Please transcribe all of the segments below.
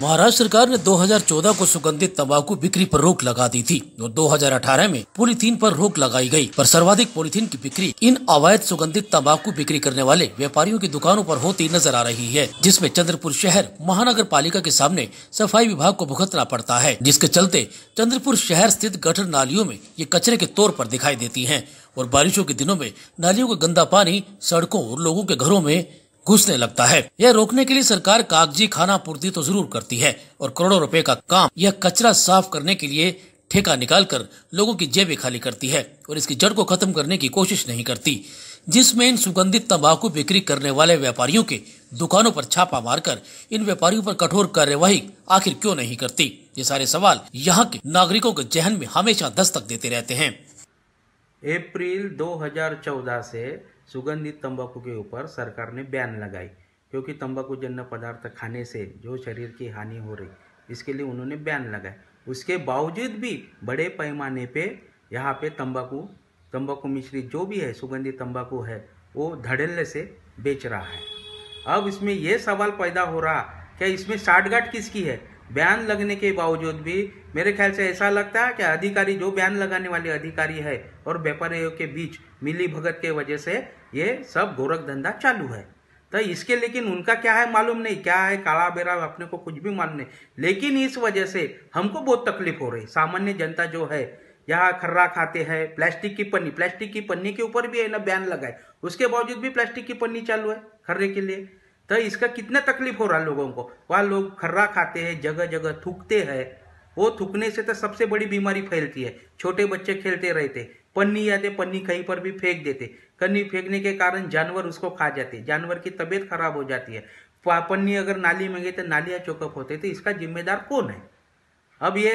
महाराष्ट्र सरकार ने 2014 को सुगंधित तंबाकू बिक्री पर रोक लगा दी थी और 2018 में पॉलीथीन पर रोक लगाई गई। पर सर्वाधिक पॉलीथीन की बिक्री इन अवैध सुगंधित तंबाकू बिक्री करने वाले व्यापारियों की दुकानों पर होती नज़र आ रही है, जिसमें चंद्रपुर शहर महानगर पालिका के सामने सफ़ाई विभाग को भुगतना पड़ता है, जिसके चलते चंद्रपुर शहर स्थित गठर नालियों में ये कचरे के तौर पर दिखाई देती है और बारिशों के दिनों में नालियों का गंदा पानी सड़कों और लोगों के घरों में घुसने लगता है। यह रोकने के लिए सरकार कागज़ी खाना पूर्ति तो ज़रूर करती है और करोड़ों रुपए का काम यह कचरा साफ़ करने के लिए ठेका निकालकर लोगों की जेबें खाली करती है और इसकी जड़ को खत्म करने की कोशिश नहीं करती, जिसमें इन सुगंधित तंबाकू बिक्री करने वाले व्यापारियों के दुकानों पर छापा मारकर इन व्यापारियों पर कठोर कार्यवाही आखिर क्यों नहीं करती? ये सारे सवाल यहाँ के नागरिकों के जहन में हमेशा दस्तक देते रहते हैं। अप्रैल 2014 से सुगंधित तंबाकू के ऊपर सरकार ने बैन लगाई, क्योंकि तंबाकू जन्य पदार्थ खाने से जो शरीर की हानि हो रही, इसके लिए उन्होंने बैन लगाए। उसके बावजूद भी बड़े पैमाने पे यहाँ पे तंबाकू तंबाकू मिश्रित जो भी है, सुगंधित तंबाकू है, वो धड़ल्ले से बेच रहा है। अब इसमें यह सवाल पैदा हो रहा, क्या इसमें साठगांठ किसकी है? बयान लगने के बावजूद भी मेरे ख्याल से ऐसा लगता है कि अधिकारी, जो बयान लगाने वाले अधिकारी है और व्यापारियों के बीच मिली भगत के वजह से ये सब गोरख धंधा चालू है। तो इसके लेकिन उनका क्या है मालूम नहीं, क्या है काला बेरा अपने को कुछ भी मालूम नहीं। लेकिन इस वजह से हमको बहुत तकलीफ़ हो रही। सामान्य जनता जो है, यहाँ खर्रा खाते हैं, प्लास्टिक की पन्नी, प्लास्टिक की पन्नी के ऊपर भी है ना बैन लगाए। उसके बावजूद भी प्लास्टिक की पन्नी चालू है खर्रे के लिए। तो इसका कितना तकलीफ़ हो रहा है लोगों को? वहाँ लोग खर्रा खाते हैं जगह जगह थूकते हैं। वो थूकने से तो सबसे बड़ी बीमारी फैलती है। छोटे बच्चे खेलते रहते, पन्नी आते, पन्नी कहीं पर भी फेंक देते। कन्नी फेंकने के कारण जानवर उसको खा जाते, जानवर की तबीयत खराब हो जाती है। पन्नी अगर नाली में गई तो नालियाँ चौकअप होते तो इसका जिम्मेदार कौन है? अब ये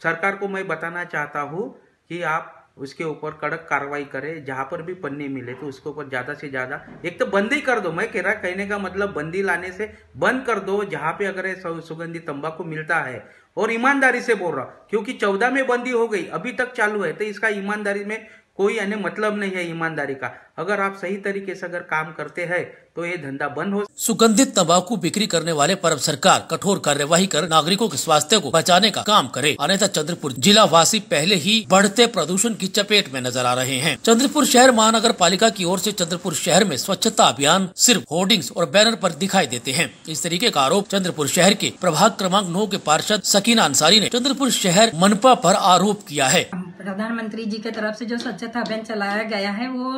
सरकार को मैं बताना चाहता हूँ कि आप उसके ऊपर कड़क कार्रवाई करे, जहाँ पर भी पन्नी मिले तो उसके ऊपर ज़्यादा से ज़्यादा, एक तो बंद ही कर दो। मैं कह रहा, कहने का मतलब बंदी लाने से बंद कर दो, जहाँ पे अगर सुगंधी तंबाकू मिलता है। और ईमानदारी से बोल रहा, क्योंकि चौदह में बंदी हो गई, अभी तक चालू है तो इसका ईमानदारी में कोई यानी मतलब नहीं है ईमानदारी का। अगर आप सही तरीके से अगर काम करते हैं तो ये धंधा बंद हो सुगंधित तंबाकू बिक्री करने वाले पर सरकार कठोर कार्यवाही कर नागरिकों के स्वास्थ्य को बचाने का काम करे। अन्यथा चंद्रपुर जिला वासी पहले ही बढ़ते प्रदूषण की चपेट में नज़र आ रहे हैं। चंद्रपुर शहर महानगर पालिका की ओर से चंद्रपुर शहर में स्वच्छता अभियान सिर्फ़ होर्डिंग्स और बैनर पर दिखाई देते हैं। इस तरीके का आरोप चंद्रपुर शहर के प्रभाग क्रमांक नौ के पार्षद सकीना अंसारी ने चंद्रपुर शहर मनपा पर आरोप किया है। प्रधानमंत्री जी की तरफ़ से जो स्वच्छता अभियान चलाया गया है, वो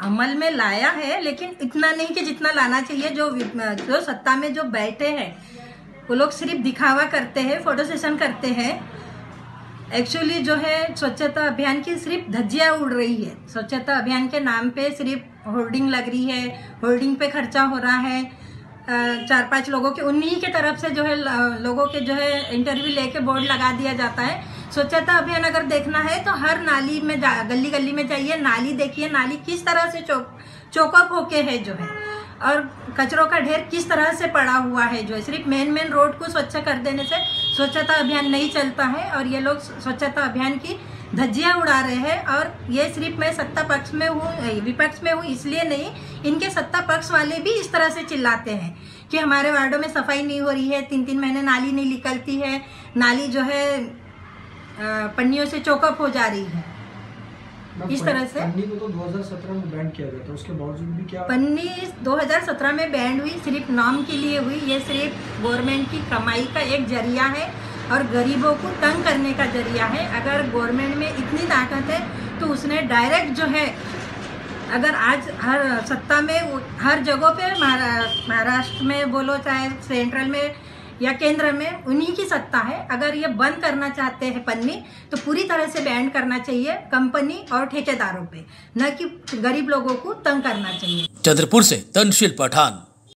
अमल में लाया है, लेकिन इतना नहीं कि जितना लाना चाहिए, जो जो सत्ता में जो बैठे हैं, वो लोग सिर्फ़ दिखावा करते हैं, फ़ोटो सेशन करते हैं। एक्चुअली जो है, स्वच्छता अभियान की सिर्फ़ धज्जियाँ उड़ रही है। स्वच्छता अभियान के नाम पे सिर्फ़ होर्डिंग लग रही है, होर्डिंग पे खर्चा हो रहा है। चार पाँच लोगों के, उन्हीं के तरफ़ से जो है लोगों के जो है, इंटरव्यू लेके बोर्ड लगा दिया जाता है। स्वच्छता अभियान अगर देखना है तो हर नाली में गली गली में जाइए, नाली देखिए, नाली किस तरह से चौक चौकअप होके है जो है। और कचरों का ढेर किस तरह से पड़ा हुआ है जो है। सिर्फ़ मेन मेन रोड को स्वच्छ कर देने से स्वच्छता अभियान नहीं चलता है और ये लोग स्वच्छता अभियान की धज्जियाँ उड़ा रहे हैं और ये सिर्फ़ मैं सत्ता पक्ष में हूँ विपक्ष में हूँ, इसलिए नहीं, इनके सत्ता पक्ष वाले भी इस तरह से चिल्लाते हैं कि हमारे वार्डों में सफ़ाई नहीं हो रही है, तीन तीन महीने नाली नहीं निकलती है, नाली जो है पन्नियों से चौकअप हो जा रही है। इस तरह से। पन्नी को तो 2017 में बैन किया गया था उसके बावजूद भी क्या पन्नी 2017 में बैंड हुई सिर्फ़ नाम के लिए हुई ये सिर्फ़ गवर्नमेंट की कमाई का एक ज़रिया है और गरीबों को तंग करने का ज़रिया है। अगर गवर्नमेंट में इतनी ताकत है तो उसने डायरेक्ट जो है अगर आज हर सत्ता में हर जगह पे महाराष्ट्र में बोलो चाहे सेंट्रल में या केंद्र में उन्हीं की सत्ता है। अगर ये बंद करना चाहते हैं पन्नी तो पूरी तरह से बैन करना चाहिए कंपनी और ठेकेदारों पे। न कि गरीब लोगों को तंग करना चाहिए। चंद्रपुर से तनशील पठान।